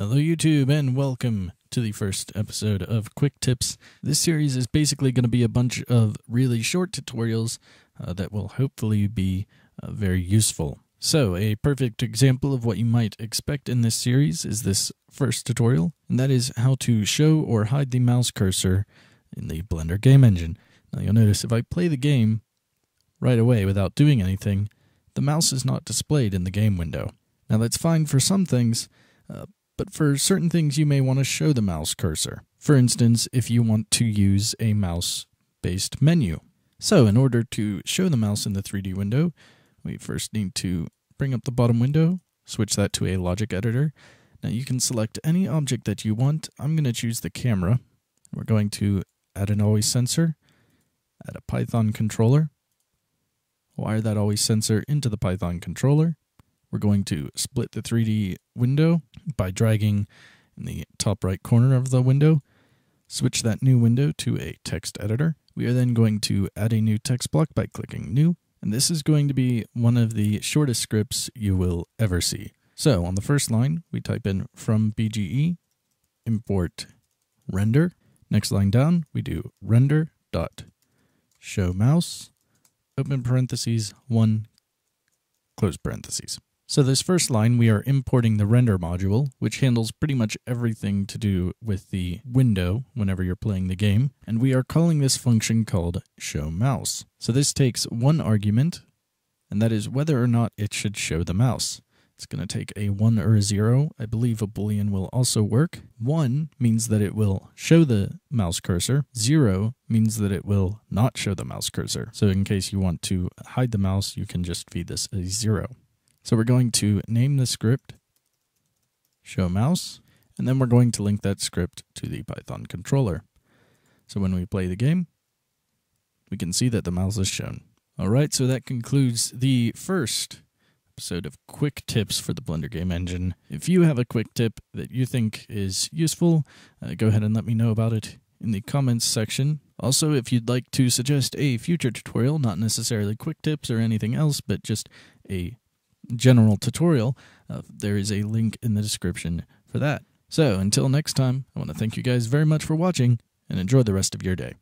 Hello, YouTube, and welcome to the first episode of Quick Tips. This series is basically going to be a bunch of really short tutorials uh, that will hopefully be uh, very useful. So, a perfect example of what you might expect in this series is this first tutorial, and that is how to show or hide the mouse cursor in the Blender game engine. Now, you'll notice if I play the game right away without doing anything, the mouse is not displayed in the game window. Now, that's fine for some things, uh, but for certain things you may want to show the mouse cursor. For instance, if you want to use a mouse-based menu. So in order to show the mouse in the 3D window, we first need to bring up the bottom window, switch that to a logic editor. Now you can select any object that you want. I'm going to choose the camera. We're going to add an always sensor, add a Python controller, wire that always sensor into the Python controller, we're going to split the 3D window by dragging in the top right corner of the window, switch that new window to a text editor. We are then going to add a new text block by clicking New, and this is going to be one of the shortest scripts you will ever see. So on the first line, we type in from BGE, import render. Next line down, we do render dot show mouse, open parentheses, one, close parentheses. So this first line, we are importing the render module, which handles pretty much everything to do with the window whenever you're playing the game. And we are calling this function called show mouse. So this takes one argument, and that is whether or not it should show the mouse. It's going to take a 1 or a 0. I believe a boolean will also work. 1 means that it will show the mouse cursor. 0 means that it will not show the mouse cursor. So in case you want to hide the mouse, you can just feed this a 0. So we're going to name the script show mouse, and then we're going to link that script to the Python controller. So when we play the game, we can see that the mouse is shown. All right, so that concludes the first episode of quick tips for the Blender game engine. If you have a quick tip that you think is useful, uh, go ahead and let me know about it in the comments section. Also, if you'd like to suggest a future tutorial, not necessarily quick tips or anything else, but just a general tutorial, uh, there is a link in the description for that. So until next time, I want to thank you guys very much for watching and enjoy the rest of your day.